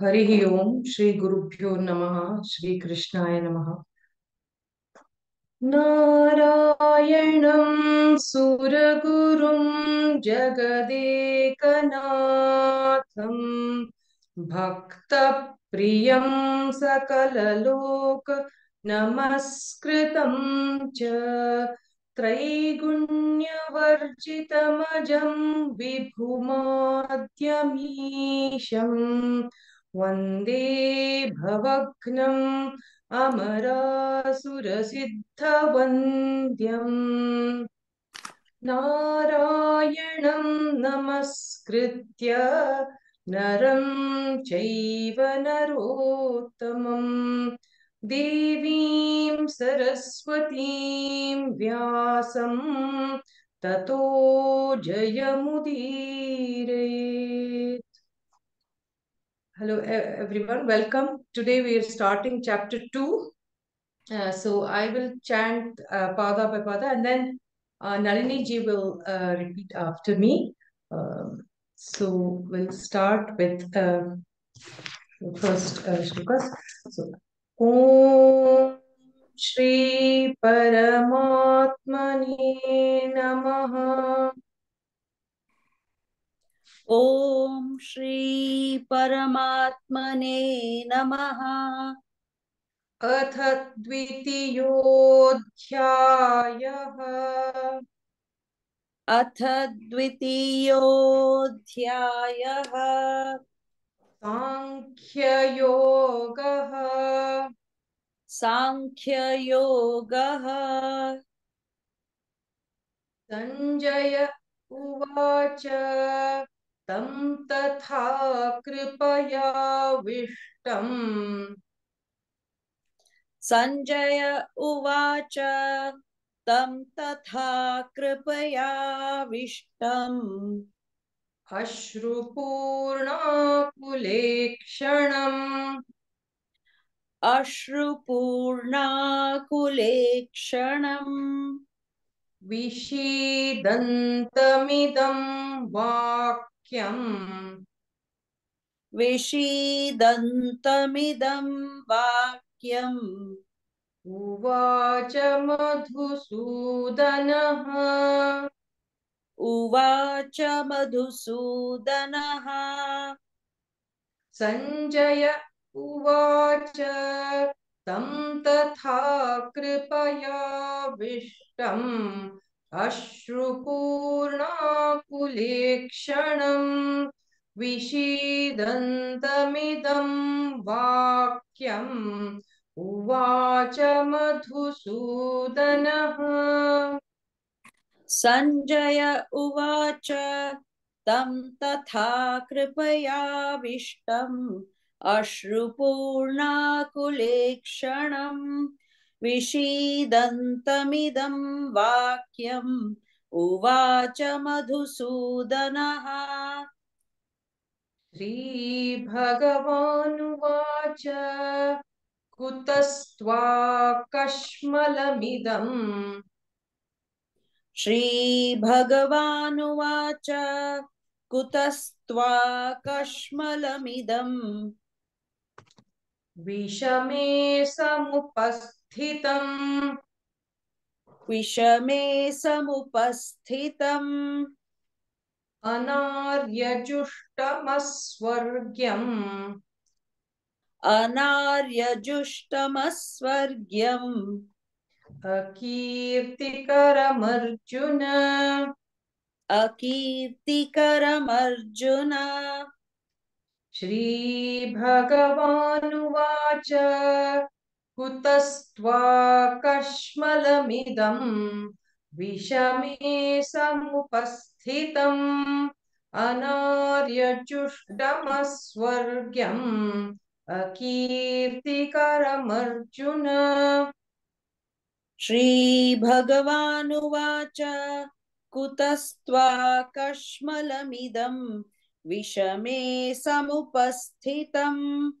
हरिः ओम् श्रीगुरुभ्यो नमः श्रीकृष्णाय नमः। नारायणं सुरगुरुं जगदेकनाथं भक्तप्रियं सकललोक नमस्कृतं च त्रैगुण्यवर्जितमजं विभुमाद्यमीशम् वंदे भवघ्नम् अमरासुरसिद्धवन्द्यम् नारायणं नमस्कृत्य नरम चरोत्तम देवी सरस्वती व्यास ततो जय hello everyone welcome today we are starting chapter two so I will chant पादा पादा and then Nalini ji will repeat after me so we'll start with uh, the first uh, shlokas. So, Om Shri Paramatmane Namaha. ॐ श्री परमात्मने नमः अथ द्वितीयोऽध्यायः अथ द्वितीयोऽध्यायः। साङ्ख्ययोगः साङ्ख्ययोगः सञ्जय उवाच तं तथा कृपयाविष्टम् सञ्जय उवाच तं तथा कृपयाविष्टम्। अश्रुपूर्णाकुलेक्षणम्। अश्रुपूर्णाकुलेक्षणम्। विषीदन्तमिदं वाक्यम्। विषीदन्तमिदं वाक्यम्। उवाच मधुसूदनः। उवाच मधुसूदनः। सञ्जय उवाच तं तथा कृपयाविष्टम् अश्रुपूर्णाकुलेक्षणम् विषीदन्तमिदं वाक्यम् उवाच मधुसूदनः। सञ्जय उवाच तं तथा कृपयाविष्टम् अश्रुपूर्णाकुलेक्षणम् विषीदन्तमिदं वाक्यम् उवाच मधुसूदनः। श्रीभगवानुवाच। कुतस्त्वाकश्मलमिदम्। श्रीभगवानुवाच कुतस्त्वाकश्मलमिदम्। विषमे समुपस्थितम्। विषमे समुपस्थितम्। अनार्यजुष्टमस्वर्ग्यम्। अनार्यजुष्टमस्वर्ग्यम्। अकीर्तिकरमर्जुन। अकीर्तिकरमर्जुन। श्रीभगवानुवाच। कुतस्त्वाकश्मलमिदम्। विषमे समुपस्थितम्। अनार्यजुष्टमस्वर्ग्यम्। अकीर्तिकरमर्जुन। श्रीभगवानुवाच कुतस्त्वाकश्मलमिदम् विषमे समुपस्थितम्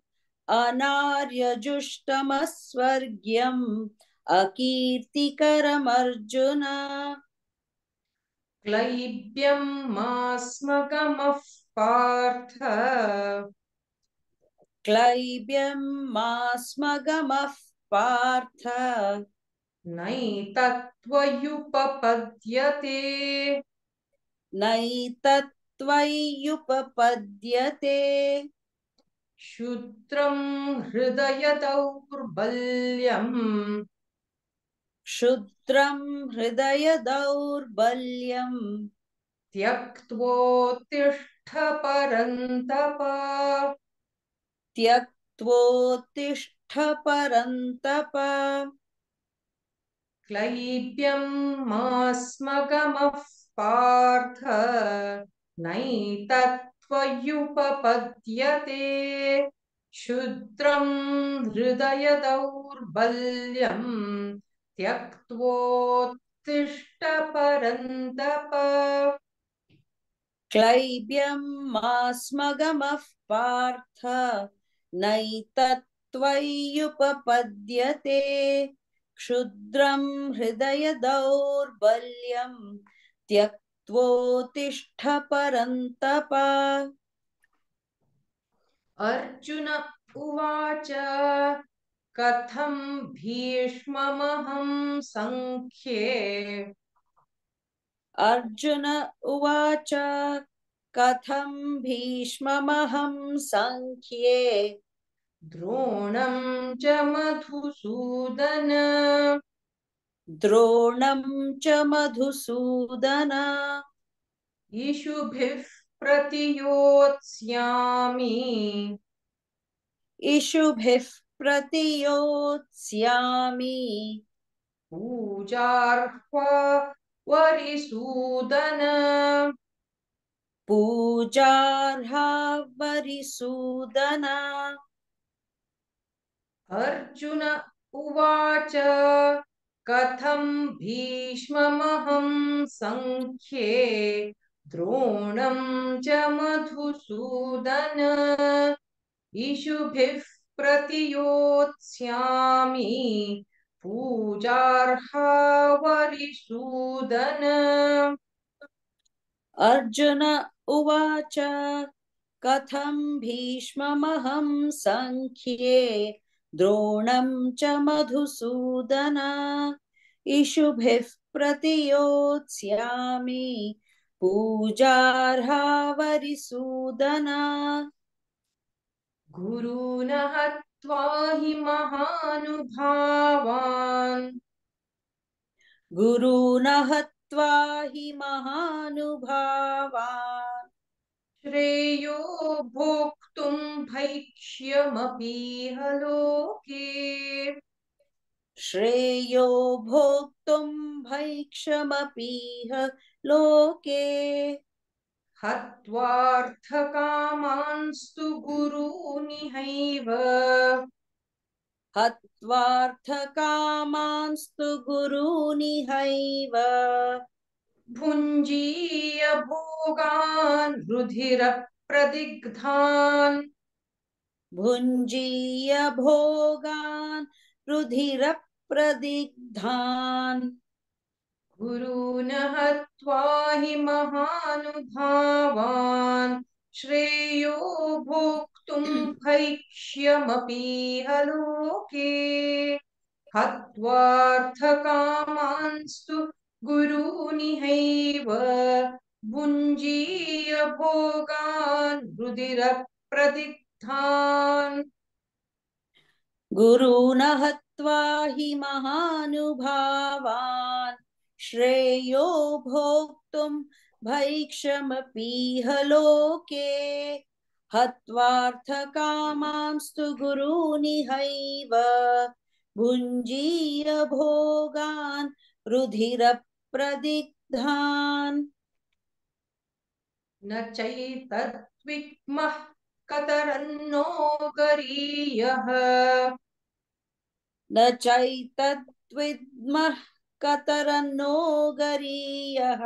अनार्यजुष्टमस्वर्ग्यम् अकीर्तिकरमर्जुन। क्लैब्यं मास्मगमः पार्थ। क्लैब्यं मास्मगमः पार्थ। नैतत्त्वयुपपद्यते। नैतत्त्वय्युपपद्यते क्षुद्रं हृदय दौर्बल्यम् क्षुद्रं हृदयदौर्बल्यम्। त्यक्त्वोत्तिष्ठ परन्तप त्यक्त्वोत्तिष्ठ परन्तप क्लैब्यं मास्मगमः पार्थ नैतत्त्वयुपपद्यते। क्षुद्रं हृदय त्यक्त्वोत्तिष्ठ परन्तप क्लैब्यं मास्मगमः पार्थ नैतत्त्वय्युपपद्यते क्षुद्रं हृदय दौर्बल्यं त्यक्त्वोत्तिष्ठ परन्तप अर्जुन उवाच कथं भीष्ममहं सङ्ख्ये? अर्जुन उवाच कथं भीष्ममहं सङ्ख्ये द्रोणं च मधुसूदन। द्रोणं च मधुसूदन। इषुभिः प्रतियोत्स्यामि। इषुभिः प्रतियोत्स्यामि। पूजार्ह्वा वरिसूदन। पूजार्हा वरिसूदन अर्जुन उवाच कथं भीष्ममहं सङ्ख्ये द्रोणं च मधुसूदन। इषुभिः प्रतियोत्स्यामि पूजार्हा वरिसूदन अर्जुन उवाच। कथं भीष्ममहं सङ्ख्ये द्रोणं च मधुसूदन। इषुभिः प्रतियोत्स्यामि पूजार्हा वरिसूदन गुरून् हत्वा हि महानुभावान्। गुरून् हत्वा हि महानुभावान्। श्रेयो भोक्तुं भैक्ष्यमपीह लोके श्रेयो भोक्तुं भैक्षमपीह लोके हत्वार्थकामांस्तु गुरूनिहैव। हत्वार्थकामांस्तु गुरूनिहैव। भुञ्जीय भोगान् रुधिरप्रदिग्धान् भुञ्जीय भोगान् रुधिरप्रदिग्धान् गुरून् हत्वा हि महानुभावान् श्रेयो भोक्तुं भैक्ष्यमपीह लोके। हत्वार्थकामांस्तु गुरूनिहैव भुञ्जीय भोगान् रुधिरप्रदिग्धान् गुरून् हत्वा हि महानुभावान्। श्रेयो भोक्तुं भैक्षमपीह लोके। हत्वार्थकामांस्तु गुरूनिहैव। भुञ्जीय भोगान् रुधिरप्रदिग्धान् न चैतद्विग्मः कतरन्नो गरीयः। न चैतद्विद्मः कतरन्नो गरीयः।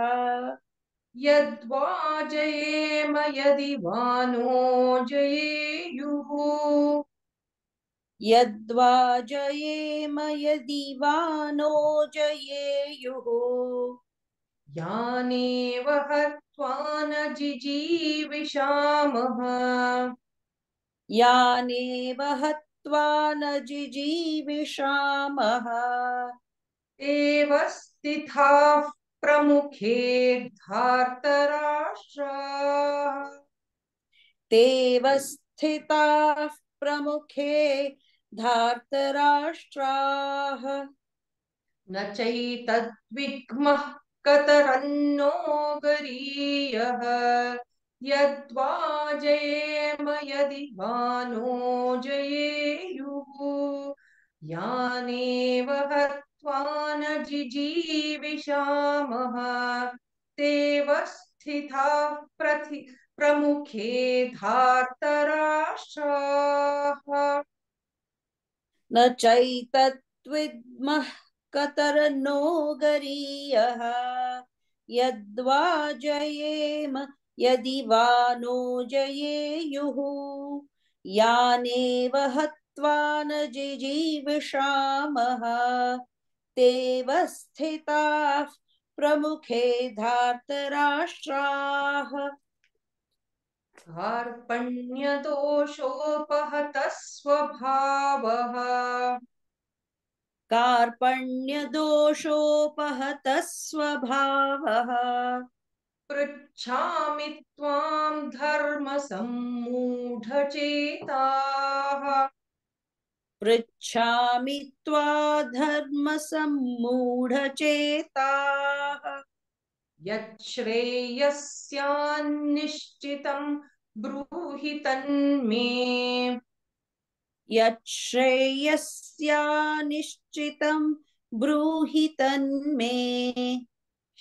यद्वा जयेम यदि वा नो जयेयुः। यद्वा जयेम यदि वा नो जयेयुः। यानेव हत्वा न जिजीविषामः यानेव हत्वा न जिजीविषामः एव स्थिताः प्रमुखे धार्तराष्ट्राः तेव स्थिताः प्रमुखे धार्तराष्ट्राः। न चैतद्विग्मः कतरन्नो गरीयः यद्वा जयेम यदि वा नो जयेयुः। यानेव हत्वा न जिजीविषामः। तेव स्थिताः प्रथि प्रमुखे धार्तराष्ट्राः। न चैतत्विद्मः कतरनो गरीयः यद्वा जयेम, यदि वा नो जयेयुः। यानेव हत्वा न जिजीविषामः। तेव स्थिताः प्रमुखे धार्तराष्ट्राः। कार्पण्यदोषोपहतः स्वभावः कार्पण्यदोषोपहतः पृच्छामि त्वां धर्मसम्मूढचेताः। पृच्छामि त्वा धर्मसम्मूढचेताः। यच्छ्रेयस्यान्निश्चितं ब्रूहि तन्मे यच्छ्रेयस्यानिश्चितं ब्रूहि तन्मे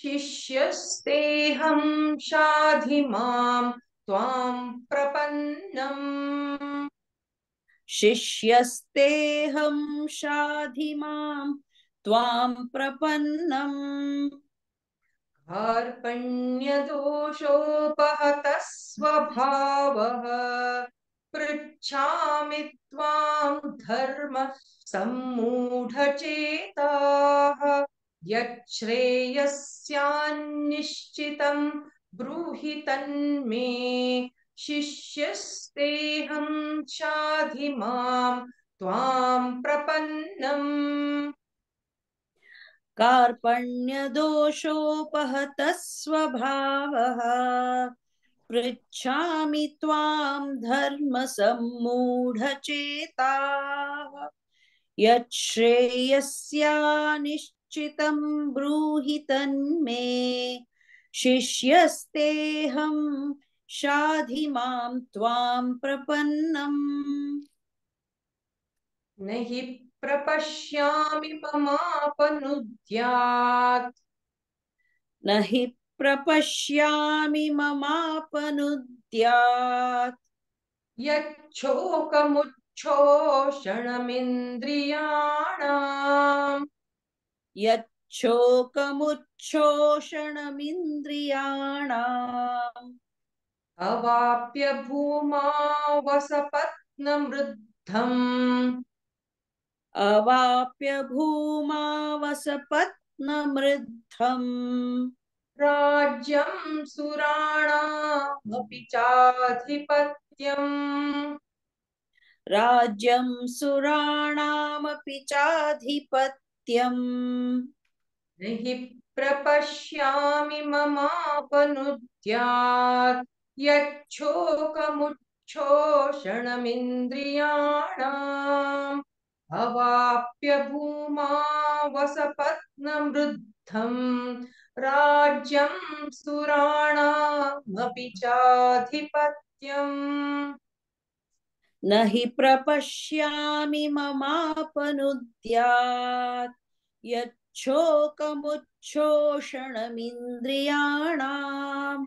शिष्यस्तेऽहं शाधि माँ त्वां प्रपन्नम् शिष्यस्तेऽहं शाधि माँ त्वां प्रपन्नम् कार्पण्यदोषोपहतः स्वभावः पृच्छामि त्वां धर्म सम्मूढचेताः। यच्छ्रेयस्यान्निश्चितं ब्रूहि तन्मे शाधि माँ त्वां प्रपन्नम्। कार्पण्यदोषोपहतः स्वभावः पृच्छामि त्वां धर्मसम्मूढचेताः। यच्छ्रेयस्यानिश्चितं ब्रूहि तन्मे। शिष्यस्तेऽहं शाधि माँ त्वां प्रपन्नम्। न हि प्रपश्यामि ममापनुद्यात्। न हि प्रपश्यामि ममापनुद्यात्। यच्छोकमुच्छोषणमिन्द्रियाणाम्। यच्छोकमुच्छोषणमिन्द्रियाणाम्। अवाप्य भूमा वसपत्नमृद्धम् अवाप्य भूमावसपत्नमृद्धम् राज्यं सुराणामपि चाधिपत्यम्। राज्यं सुराणामपि चाधिपत्यम्। हि प्रपश्यामि ममापनुद्यात्। यच्छोकमुच्छोषणमिन्द्रियाणाम्। अवाप्य भूमा वसपत्नमृद्धम् राज्यं सुराणामपि चाधिपत्यम्। न हि प्रपश्यामि ममापनुद्यात्। यच्छोकमुच्छोषणमिन्द्रियाणाम्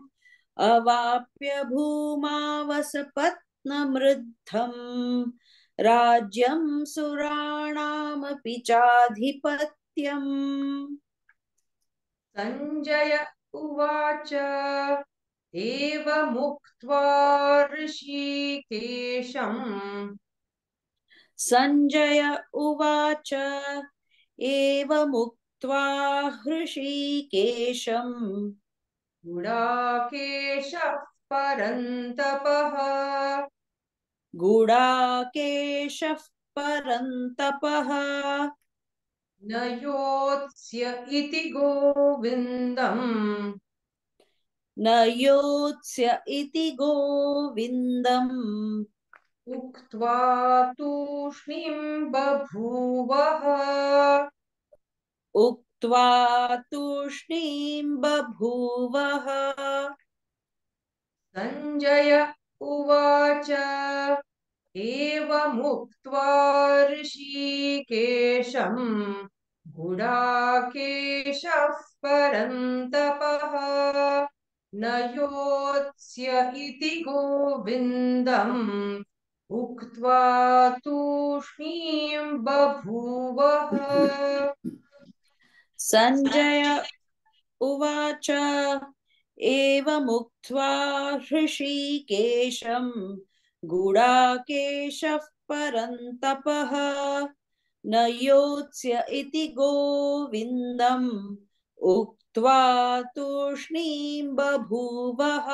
अवाप्य भूमावसपत्नमृद्धम् राज्यं सुराणामपि चाधिपत्यम्। सञ्जय उवाच एवमुक्त्वा ऋषिकेशम्। सञ्जय उवाच एवमुक्त्वा हृषीकेशम् गुडाकेशः परन्तपः। गुडाकेशः परन्तपः। न योत्स्य इति गोविन्दम्। न योत्स्य इति गोविन्दम्। उक्त्वा तूष्णीं बभूवः। उक्त्वा तूष्णीं बभूवः। सञ्जय उवाच। एवमुक्त्वा ऋषिकेशम् गुडाकेशः परन्तपः न योत्स्य इति गोविन्दम् उक्त्वा तूष्णीं बभूवः। सञ्जय उवाच। गुडाकेशः परन्तपः न योत्स्य इति गोविन्दम् उक्त्वा तूष्णीं बभूवः।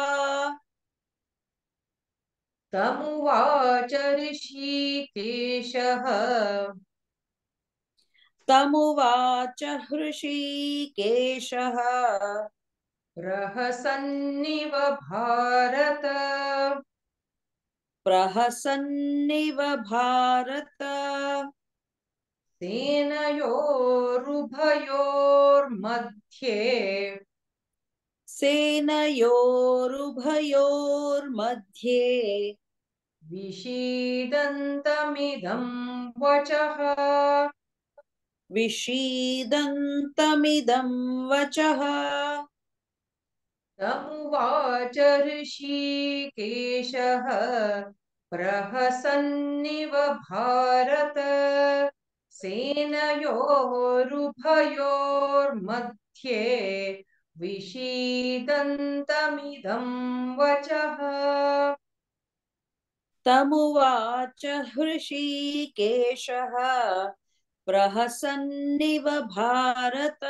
तमुवाच ऋषिकेशः तमुवाच हृषीकेशः प्रहसन्निव भारत। प्रहसन्निव भारत। सेनयोरुभयोर्मध्ये। सेनयोरुभयोर्मध्ये। विषीदन्तमिदं वचः। विषीदन्तमिदं वचः। तमुवाच ऋषिकेशः प्रहसन्निव भारत। सेनयोरुभयोर्मध्ये विषीदन्तमिदं वचः। तमुवाच हृषीकेशः प्रहसन्निव भारत।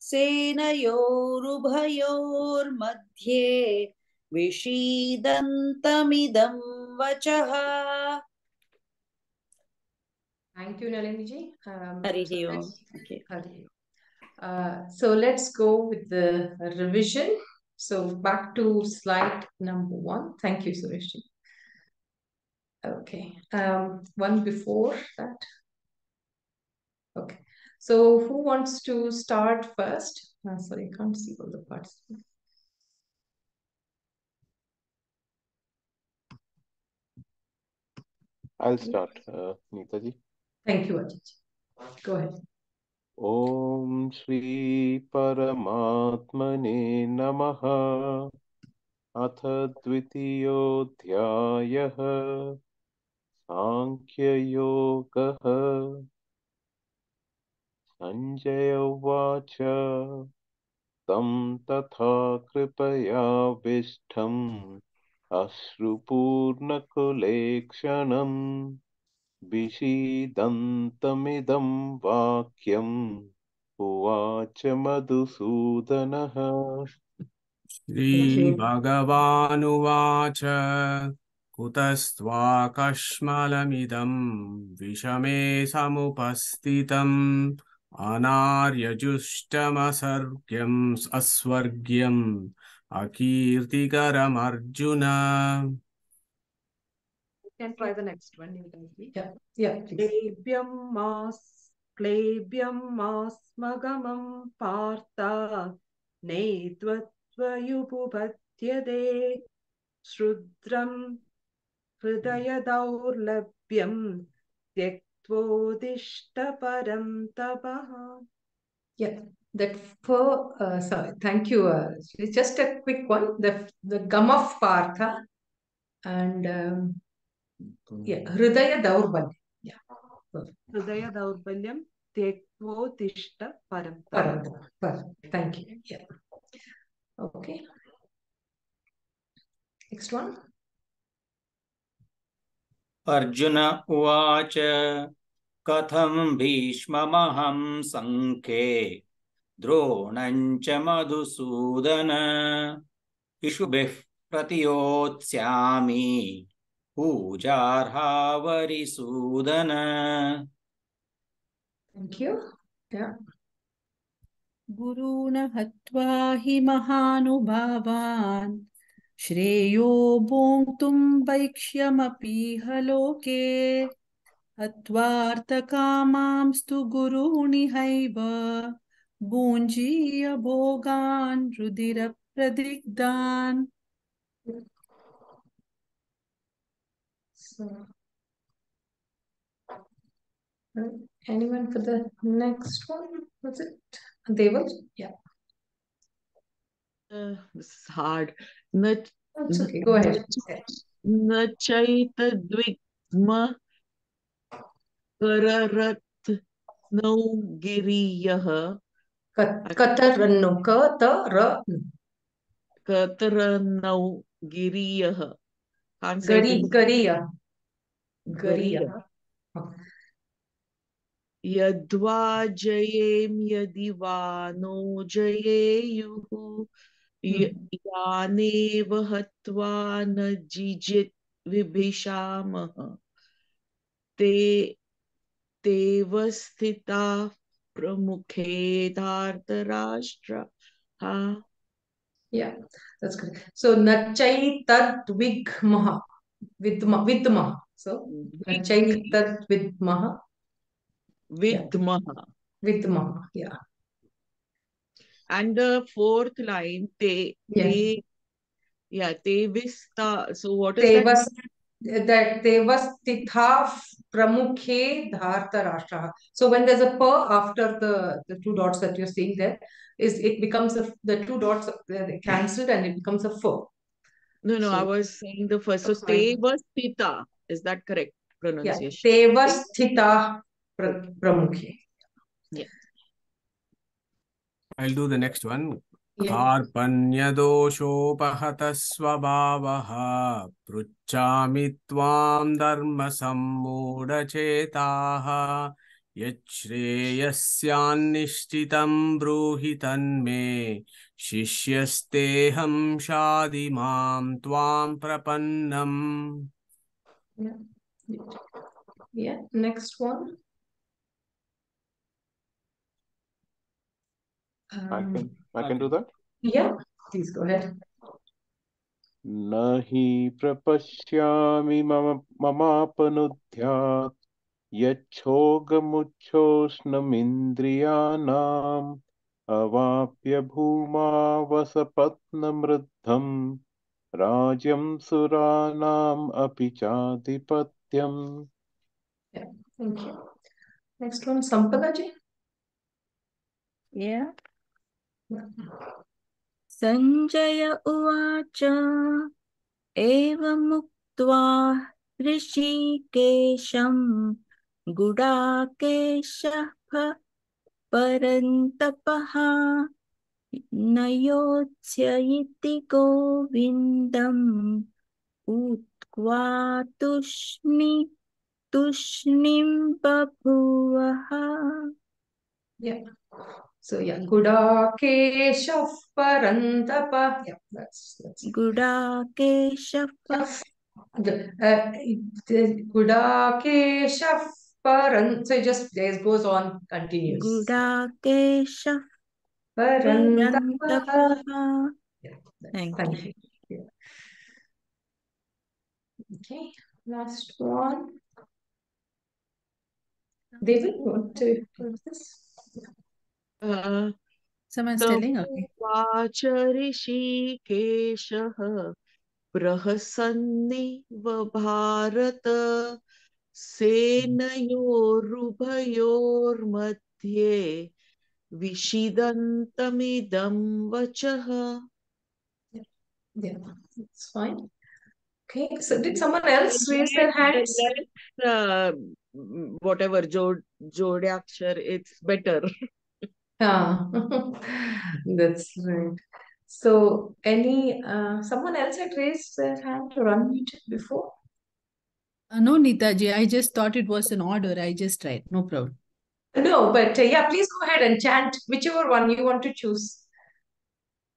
सेनयोरुभयोर्मध्ये विषीदन्तमिदं वचः Thank you, Nalini ji. Um, हरिः so Om let's- Okay. Hari. Uh, so let's go with the revision. So back to slide number one. Thank you, Suresh. ji. Okay. Um, one before that. Okay. So who wants to start first? Uh, sorry, I can't see all the parts. I'll start, uh, Neeta ji. Thank you, Ajit. Go ahead. ॐ श्रीपरमात्मने नमः अथ द्वितीयोऽध्यायः साङ्ख्ययोगः सञ्जय उवाच तं तथा कृपयाविष्ठम् अश्रुपूर्णकुलेक्षणम् विषीदन्तमिदं वाक्यम् उवाच मधुसूदनः। श्रीभगवानुवाच कुतस्त्वाकश्मलमिदं विषमे समुपस्थितम्। अनार्यजुष्टमसर्ग्यम् अस्वर्ग्यम् अकीर्तिकरमर्जुन can try the next one. You can see. Yeah, yeah, please. क्लेब्यं मास् क्लेब्यं मास्मगमं पार्थ नैत्वत्वयुपपद्यते श्रुद्रं हृदयदौर्लभ्यं त्यक्त्वोदिष्ट परं तपः Yeah, that for uh, sorry, thank you. Uh, it's just a quick one. The the gum of Partha and um, yeah, Hridaya Daurbalya. Yeah, हृदयदौर्बल्यं त्यक्त्वोत्तिष्ठ परं तपः Paranta. Par- Thank you. Yeah. Okay. Next one. Arjun उवाच कथं भीष्ममहं सङ्ख्ये? द्रोणं च मधुसूदन इषुभिः प्रतियोत्स्यामि पूजार्हावरिसूदन. गुरूण हत्वा हि महानुभावान् श्रेयो भोक्तुं वैक्ष्यमपीह लोके हत्वार्थकामांस्तु गुरूणिहैव भुञ्जीय भोगान् रुधिरप्रदिग्धान् So, uh, anyone for the next one? Was it Deval? Yeah. Uh, this is hard. न That's okay. Go ahead. न चैतद्विग्म कररत् नौ गिरीयः Kat- Katarano. Katara. कतरनौ गिरीयः. Gariya. Gariya. Gariya. यद्वा जयेम यदि वा नो जयेयुः यानेव हत्वा न जिजित् विभिषामः ते तेव स्थिताः प्रमुखे धार्तराष्ट्र Yeah, that's good. So Nachai Tad Vigmaha. Vidma. Vidma. So Nachai Tad Vidmaha. विद्मः Vidmaha. Yeah. And the fourth line te Yeah. te yeah te vista so what is that Devas eh, that Devastitha Pramukhe Dharta Rashtra. So when there's a per after the, the two dots that you're seeing there, is it becomes a the two dots eh, they cancelled and it becomes a four. no no I was saying the first so te is that correct pronunciation Yeah. Devastitha Pra- Pramukhe. I'll do the next one. Yeah. कार्पण्यदोषोपहतः स्वभावः पृच्छामि त्वां धर्मसम्मूढचेताः यच्छ्रेयस्यान्निश्चितं ब्रूहि तन्मे शिष्यस्तेऽहं शाधि माँ त्वां प्रपन्नम् Yeah. Yeah. Next one. I Um, can I can do that. yeah, please go ahead. न हि प्रपश्यामि मम ममापनुद्यात् यच्छोगमुच्छोष्णमिन्द्रियाणाम् अवाप्य भूमा वसपत्नमृद्धम् राज्यं सुराणाम् अपि चाधिपत्यम् Thank you. Next one, Sampada ji. Yeah. Sanjay उवाच, एवमुक्त्वा ऋषिकेशं गुडाकेशः परन्तपः न योत्स्य इति गोविन्दम् उक्त्वा तुष्णि, तुष्णीं बभूवः Yeah. So yeah, Gudakeshav Parantapa. Yeah, that's that's Gudakeshav. Uh, Gudakeshav Parant. So it just goes on, continues. Gudakeshav Parantapa. Yeah, thank, you. Okay, last one. David, want to close this? वाचरिषि केशः प्रहसन्निव Bharat सेनयोरुभयोर्मध्ये विषिदन्तमिदं वचः जोड़ाक्षर it's better Yeah, that's right. So, any uh, someone else had raised their hand or unmuted before? Uh, no, Neetaji, I just thought it was an order. I just tried. No problem. No, but uh, yeah, please go ahead and chant whichever one you want to choose.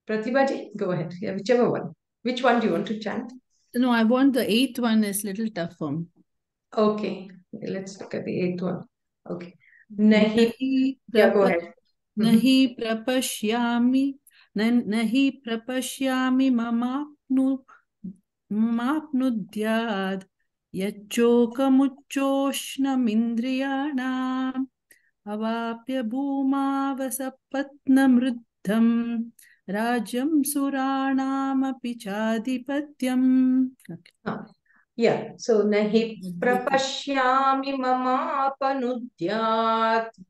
Pratibha go ahead. Yeah, whichever one. Which one do you want to chant? No, I want the eighth one is little tough for me. Okay, let's look at the eighth one. Okay. Nahi. Nahi Yeah, go ahead. Mhm. Nahi prapashyami न- नहि प्रपश्यामि ममाप्नु माप्नुद्याद् यच्चोकमुच्चोष्णमिन्द्रियाणाम् अवाप्य भूमावसपत्नमृद्धं राज्यं सुराणामपि चाधिपत्यम् Yeah, so nahi prapashyami mamapanudhyat. ममापनुद्यात् नहि प्रपश्यामि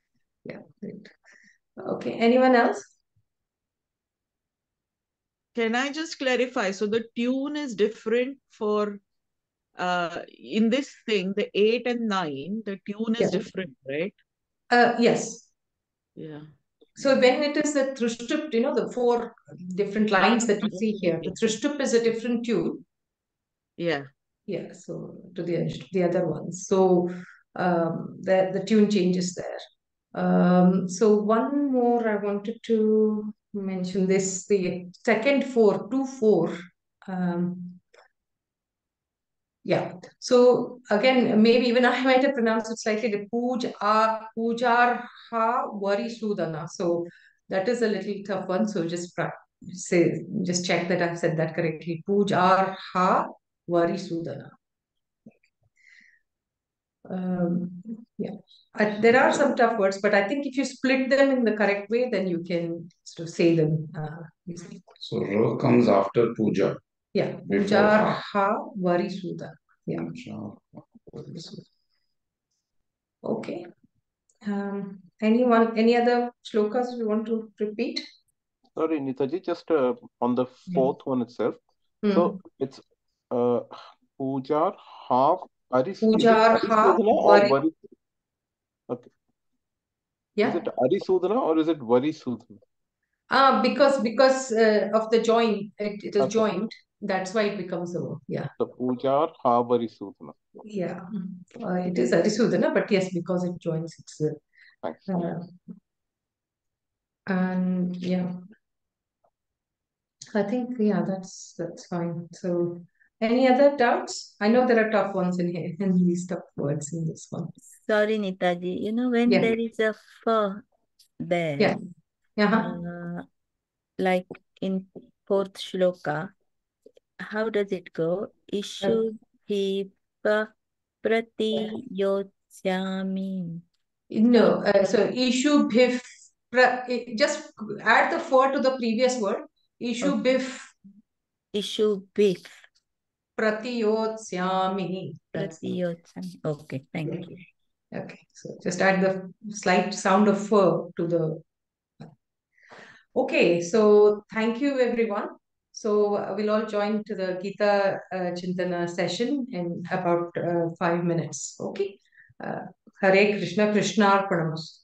Yeah, great. Okay, anyone else? Can I just clarify? So the tune is different for uh in this thing, the eight and nine, the tune is Yeah. different, right? Uh, yes. Yeah. So when it is the Trishtup, you know, the four different lines that you see here, the Trishtup is a different tune. Yeah. Yeah, so to the the other ones. So um, the the tune changes there. Um, so one more I wanted to mention this the second four two four. Um, yeah. So again, maybe even I might have pronounced it slightly. The puja, a pujar ha vari sudana. So that is a little tough one. So just say just check that I've said that correctly. Pujar ha vari sudana. Um, yeah, I, there are some tough words, but I think if you split them in the correct way, then you can sort of say them uh, easily. So Ra comes after puja. Yeah, Before pujar ha. ha vari. Yeah. Okay. Um, anyone, any other shlokas you want to repeat? Sorry, Nitaji, just uh, on the fourth one itself. Hmm. So it's uh, Pujar half Aris. is it Pujar half Arisudana or Vari-? Okay. Is Yeah. it Arisudana or is it Varisudana? Ah, because because uh, of the join, it, it is Okay. joined. That's why it becomes a verb. Yeah. So Pujar ha Varisudana. Yeah. Uh, it is Arisudana, but yes, because it joins, it's uh, uh, and yeah. I think yeah, that's that's fine. So any other doubts? I know there are tough ones in here, and these tough words in this one. Sorry, Nitaji. You know, when Yeah. there is a fa there, Yeah. Uh-huh. uh, like in fourth shloka, how does it go? Ishu hi pa prati yotyami. No, uh, so ishu bhif, pra, just add the four to the previous word. Ishu Okay. bhif Ishu bif pratiyotsyami. That's prati the, yotyami. Okay, thank you. okay. So just add the slight sound of fur to the. Okay, so thank you everyone. So uh, we'll all join to the Gita uh, Chintana session in about uh, five minutes. Okay. Uh, Hare Krishna, Krishna Arpanamas.